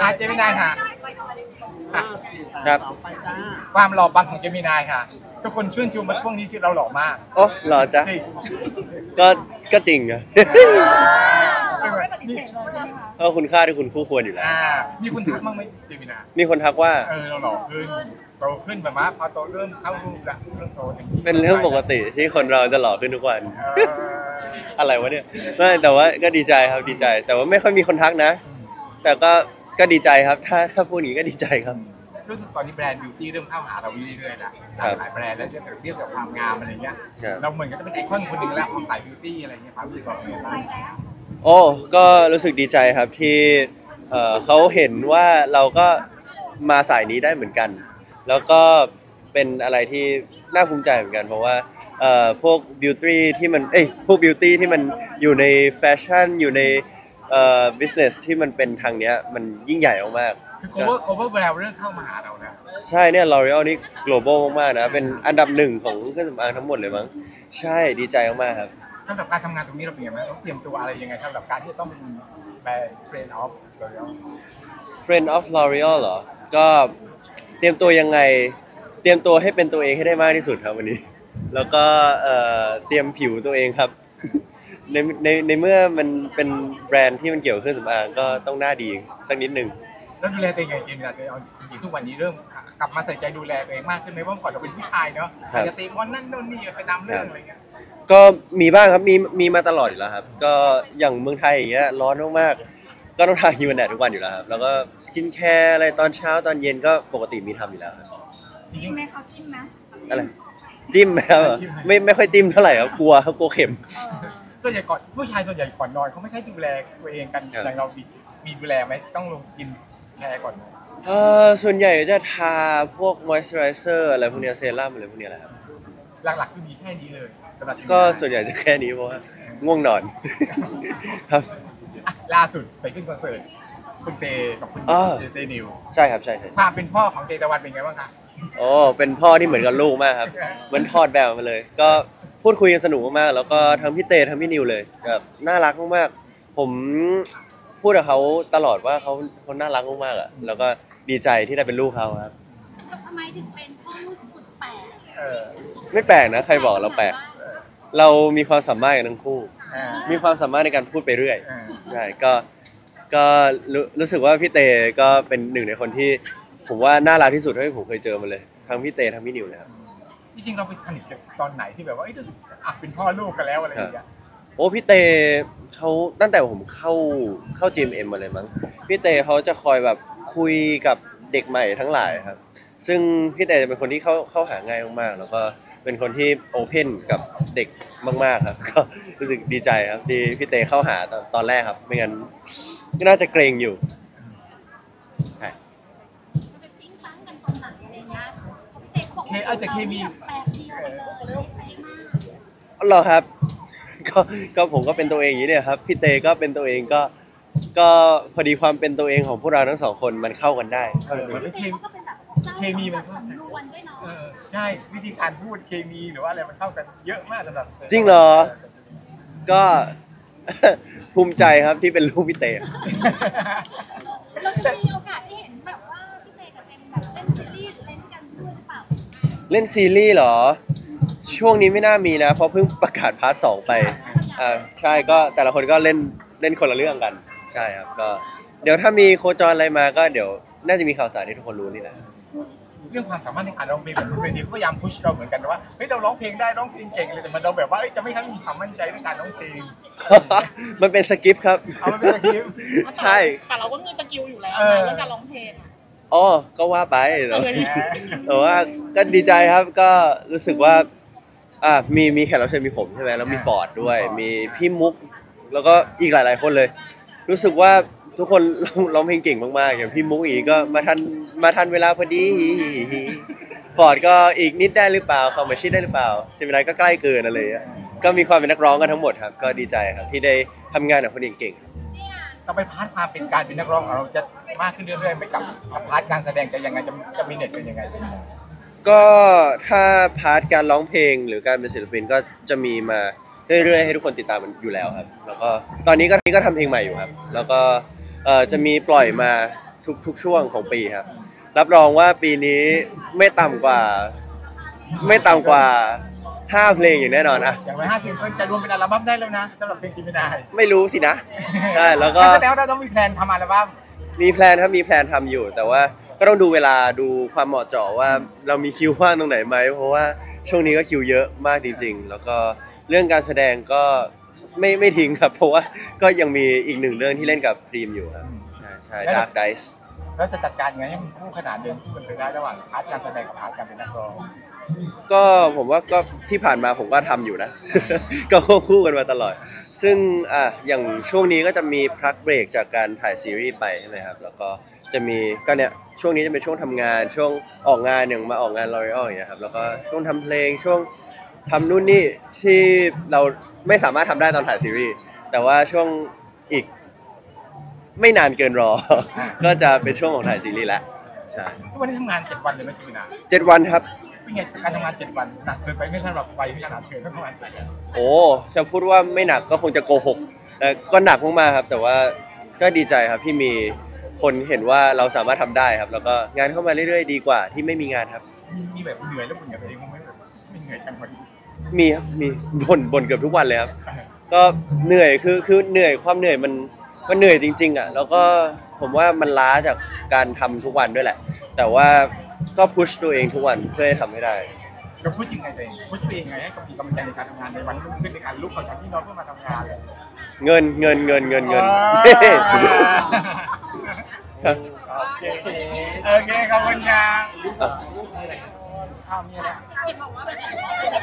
อาเจมินายค่ะครับความหล่อบังของเจมินายค่ะ ทุกคนชื่นชมมาช่วงนี้ที่เราหล่อมากโอ้หรอจ๊ะ จริงก็ก็จริงอะ เราไม่ปฏิเสธเลยใช่ไหมคะเพราะคุณค่าที่คุณคู่ควรอยู่แล้ว อ่ามีคนทักบ้างไหมเจมินายมีคนทักว่า เออเราหล่อขึ้น โตขึ้นแบบว่าพอโตเริ่มเข้ารูปละเริ่มโตต็มที่เป็นเรื่องปกติที่คนเราจะหล่อขึ้นทุกวัน เอออะไรวะเนี่ยไม่แต่ว่าก็ดีใจครับดีใจ แต่ว่าไม่ค่อยมีคนทักนะ แต่ก็ก็ดีใจครับ ถ้าถ้าพูดอย่างนี้ก็ดีใจครับ รู้สึกตอนนี้แบรนด์บิวตี้เริ่มเข้าหาเราเรื่อยๆแล้วหครัลาบกหลายแบรนด์แล้วจะเรียกกับความงามอะไรเงี้ยครับ เราเหมือนกับจะเป็นไอคอนคนหนึ่งแล้วของสายบิวตี้อะไรเงี้ยความรู้สึกของเราเป็นไงบ้างโอ้ก็รู้สึกดีใจครับที่เอ่อเขาเห็นว่าเราก็มาสายนี้ได้เหมือนกัน แล้วก็เป็นอะไรที่น่าภูมิใจเหมือนกันเพราะว่าเอ่อพวก beauty ที่มันเอ้ยพวก beauty ที่มันอยู่ในแฟชั่นอยู่ในเอ่อ business ที่มันเป็นทางเนี้ยมันยิ่งใหญ่มากคือ ๆ cover cover แบรนด์เริ่มเข้ามาหาเรานะใช่เนี่ย L'Oreal นี่ global มากๆนะ เป็นอันดับหนึ่งของเครื่องสำอางทั้งหมดเลยมั้ง ใช่ดีใจมากๆครับ สำหรับการทำงานตรงนี้เราเป็นยังไงบ้างต้องเตรียมตัวอะไรยังไงสำหรับการที่จะต้องเป็นแบรนด์ friend of เรา friend of L'Oreal เหรอ ก็ เตรียมตัวยังไง เตรียมตัวให้เป็นตัวเองให้ได้มากที่สุดครับวันนี้ แล้วก็เอ่อเตรียมผิวตัวเองครับ ในในในเมื่อมันเป็นแบรนด์ที่มันเกี่ยวกับเครื่องสำอางก็ต้องหน้าดีสักนิดหนึ่งแล้วดูแลตัวเองยังไงจริงๆนะเอาจริงๆทุกวันนี้เริ่มกลับมาใส่ใจดูแลตัวเองมากขึ้นไหมเพราะเมื่อก่อนเราเป็นผู้ชายเนาะครับจะตีบอลนั่นโน่นนี่ไปตามเรื่องอะไรเงี้ยก็มีบ้างครับมีมีมาตลอดอยู่แล้วครับ ก็อย่างเมืองไทยอย่างเงี้ยร้อนมากๆ ก็ต้องทาครีมกันแดดทุกวันอยู่แล้วครับ แล้วก็ skincare อะไรตอนเช้าตอนเย็นก็ปกติมีทำอยู่แล้วครับจริจิ้งมไหมเขาจิ้มไหมอะไร จิ้มไหมครับไม่ไม่ค่อยจิ้มเท่าไหร่ครับกลัวครับกลัวเข็มๆส่วนใหญ่ก่อนผู้ชายส่วนใหญ่ก่อนนอนเขาไม่ค่อยดูแลตัวเองกันครับอย่างเรามีมีดูแลไหมต้องลง skincare ก่อนไหมเออส่วนใหญ่จะทาพวกมอยส์เจอไรเซอร์อะไรพวกเนี้ยเซรั่มอะไรพวกเนี้ยแหละครับหลักๆคือมีแค่นี้เลยสำหรับก็ส่วนใหญ่จะแค่นี้เพราะว่าง่วงนอนครับอะ ล่าสุดไปขึ้นคอนเสิร์ตคุณเตกับคุณอ่าเตเตนิวใช่ครับใช่ใช่ความเป็นพ่อของเตตะวันเป็นไงบ้างคะโอ้เป็นพ่อที่เหมือนกับลูกมากครับ เหมือนทอดแบบมาเลย ก็พูดคุยกันสนุกมากๆแล้วก็ทั้งพี่เตทั้งพี่นิวเลยแบบน่ารักมากๆผมพูดกับเขาตลอดว่าเขาเขาน่ารักมากๆอะแล้วก็ดีใจที่ได้เป็นลูกเขาครับ ทำไมถึงเป็นพ่อลูกสุดแปลก เออ ไม่แปลกนะใครบอกเราแปลกเรามีความสามารถกันทั้งคู่เออมีความสามารถในการพูดไปเรื่อยเออใช่ก็ก็รู้รู้สึกว่าพี่เตก็เป็นหนึ่งในคนที่ ผมว่าน่ารักที่สุดเท่าที่ผมเคยเจอมาเลยทั้งพี่เตทั้งพี่นิวเลยครับ จริงๆเราไปสนิทกันตอนไหนที่แบบว่าเอ้ยรู้สึกอะเป็นพ่อลูกกันแล้วอะไรอย่างเงี้ยโอ้พี่เตเขาตั้งแต่ผมเข้าเข้าจีมเอ็มมาเลยมั้งพี่เตเขาจะคอยแบบคุยกับเด็กใหม่ทั้งหลายครับ ซึ่งพี่เตจะเป็นคนที่เข้าเข้าหาง่ายมากๆแล้วก็ เป็นคนที่โอเพนกับเด็กมาก ๆ ครับ ก็รู้สึกดีใจครับที่พี่เตเข้าหาตอนตอนแรกครับ ไม่งั้นก็น่าจะเกรงอยู่ใช่จะไปปิ้งปังกันตอนไหนอะไรเงี้ยเด็กบอกว่าแปลกเดียวกันเลยแปลกมากเหรอครับ ก็ก็ผมก็เป็นตัวเองอย่างนี้เนี่ยครับพี่เตก็เป็นตัวเองก็ ก็พอดีความเป็นตัวเองของพวกเราทั้งสองคนมันเข้ากันได้เออมันเป็นเคเด็กมีก็เป็นแบบเจ้าของสำนวนด้วยเนาะเออ ใช่วิธีการพูดเคมีหรือว่าอะไรมันเข้ากันเยอะมากสำหรับจริงเหรอ ก็ ภูมิใจครับที่เป็นลูกพี่เตเราจะมีโอกาสได้เห็นแบบว่าพี่เตกับเจมแบบเล่นซีรีส์เล่นกันด้วยหรือเปล่าเล่นซีรีส์เหรอ ช่วงนี้ไม่น่ามีนะ เพราะเพิ่งประกาศ part สองไปอ่าใช่ก็แต่ละคนก็เล่นเล่นคนละเรื่องกัน ใช่ครับก็ เดี๋ยวถ้ามีโคจรอะไรมาก็เดี๋ยว น่าจะมีข่าวสารให้ทุกคนรู้นี่แหละ เรื่องความสามารถในการร้องเพลงแบบบนเวทีเขาพยายาม push เราเหมือนกันว่าเฮ้ยเราร้องเพลงได้ร้องเพลงเก่งเลยแต่มันเราแบบว่าเอ้ยจะไม่ค่อยมีความมั่นใจในการร้องเพลงมันเป็นสคริปต์ครับ เอามันเป็นสคริปต์ใช่ แต่เราก็มี skill อยู่แล้วเออนะเรื่องการร้องเพลงอะ อ๋อก็ว่าไปแต่ว่าเออแต่ว่าก็ดีใจครับก็รู้สึกว่าอ่ามีมีแขกรับเชิญมีผมใช่ไหมแล้วมีฟอร์ดด้วย มีพี่มุก แล้วก็อีกหลาย ๆ คนเลย รู้สึกว่า ทุกคนร้องร้องเพลงเก่งมากๆอย่างพี่มุกอีกก็มาทันมาทันเวลาพอดีฟอร์ดก็อีกนิดได้หรือเปล่าคอมเมชิได้หรือเปล่าเจมีไนน์ก็ใกล้เกินอะไรอย่างเงี้ยก็มีความเป็นนักร้องกันทั้งหมดครับ ก็ดีใจครับที่ได้ทำงานกับคนเก่งๆต่อไป part ความเป็นการเป็นนักร้องของเราจะมากขึ้นเรื่อยๆไปกับกับ part การแสดงจะยังไงจะจะ manage เป็นยังไง ก็ถ้า part การร้องเพลงหรือการเป็นศิลปินก็จะมีมาเรื่อยๆให้ทุกคนติดตามมันอยู่แล้วครับ แล้วก็ตอนนี้ก็นี่ก็ทำเพลงใหม่อยู่ครับ แล้วก็ เอ่อจะมีปล่อยมาทุกทุกช่วงของปีครับ รับรองว่าปีนี้ไม่ต่ำกว่า ไม่ต่ำกว่าห้าเพลงอย่างแน่นอนอะอย่างไรห้าสิบคนจะรวมเป็นอัลบั้มได้แล้วนะสำหรับเพลงกินไม่ได้ไม่รู้สินะได้แล้วก็แสดงว่าเราต้องมี plan ทำอัลบั้มมี plan ครับมี plan ทำอยู่ แต่ว่าก็ต้องดูเวลาดูความเหมาะเจาะว่าเรามีคิวว่างตรงไหนไหมเพราะว่าช่วงนี้ก็คิวเยอะมากจริง ๆ แล้วก็เรื่องการแสดงก็ ไม่ไม่ทิ้งครับ เพราะว่าก็ยังมีอีกหนึ่งเรื่องที่เล่นกับพรีมอยู่ครับใช่ใช่ Dark Dice แล้วจะจัดการยังไงให้มันคู่ขนานเดิมที่มันเคยได้ระหว่าง part การแสดงกับ part การเป็นนักร้องก็ผมว่าก็ที่ผ่านมาผมก็ทำอยู่นะ ก็ควบคู่กันมาตลอด ซึ่งอะอย่างช่วงนี้ก็จะมีพักเบรกจากการถ่ายซีรีส์ไปใช่ไหมครับ แล้วก็จะมีก็เนี่ยช่วงนี้จะเป็นช่วงทำงาน ช่วงออกงานอย่างมาออกงานลอรีอออย่างเงี้ยครับแล้วก็ช่วงทำเพลงช่วง ทำนู่นนี่ที่เราไม่สามารถทำได้ตอนถ่ายซีรีส์แต่ว่าช่วงอีกไม่นานเกินรอ ก็จะเป็นช่วงของถ่ายซีรีส์แล้วใช่ทุกวันนี้ทำงานเจ็ดวันเลยไหมจีน่าเจ็ดวันครับ เป็นไงการทำงานเจ็ดวันหนักเกินไปไม่สำหรับวัยที่ขนาดเธอต้องทำงานเจ็ดวันโอ้จะพูดว่าไม่หนักก็คงจะโกหกแต่ก็หนักมากๆครับ แต่ว่าก็ดีใจครับที่มีคนเห็นว่าเราสามารถทำได้ครับ แล้วก็งานเข้ามาเรื่อยๆ ดีกว่าที่ไม่มีงานครับ มีแบบเหนื่อยแล้วบ่นกับตัวเองมั้างไหมแบบไม่เหนื่อยจังวันนี้ มีครับมีบ่นบ่นเกือบทุกวันเลยครับ ก็เหนื่อยคือคือเหนื่อยความเหนื่อยมันมันเหนื่อยจริง ๆอะแล้วก็ผมว่ามันล้าจากการทำทุกวันด้วยแหละ แต่ว่าก็พุชตัวเองทุกวันเพื่อให้ทำให้ได้ เราพูดจริงไงตัวเองพูดตัวเองไงให้กับมีกำลังใจในการทำงานในวันรุ่งขึ้นในการลุกออกจากที่นอนเพื่อมาทำงานเลยเงินเงินเงินเงินเงินอ่าโอเคโอเคขอบคุณครับอ้าวมีอะไร เห็นบอกว่าแบบ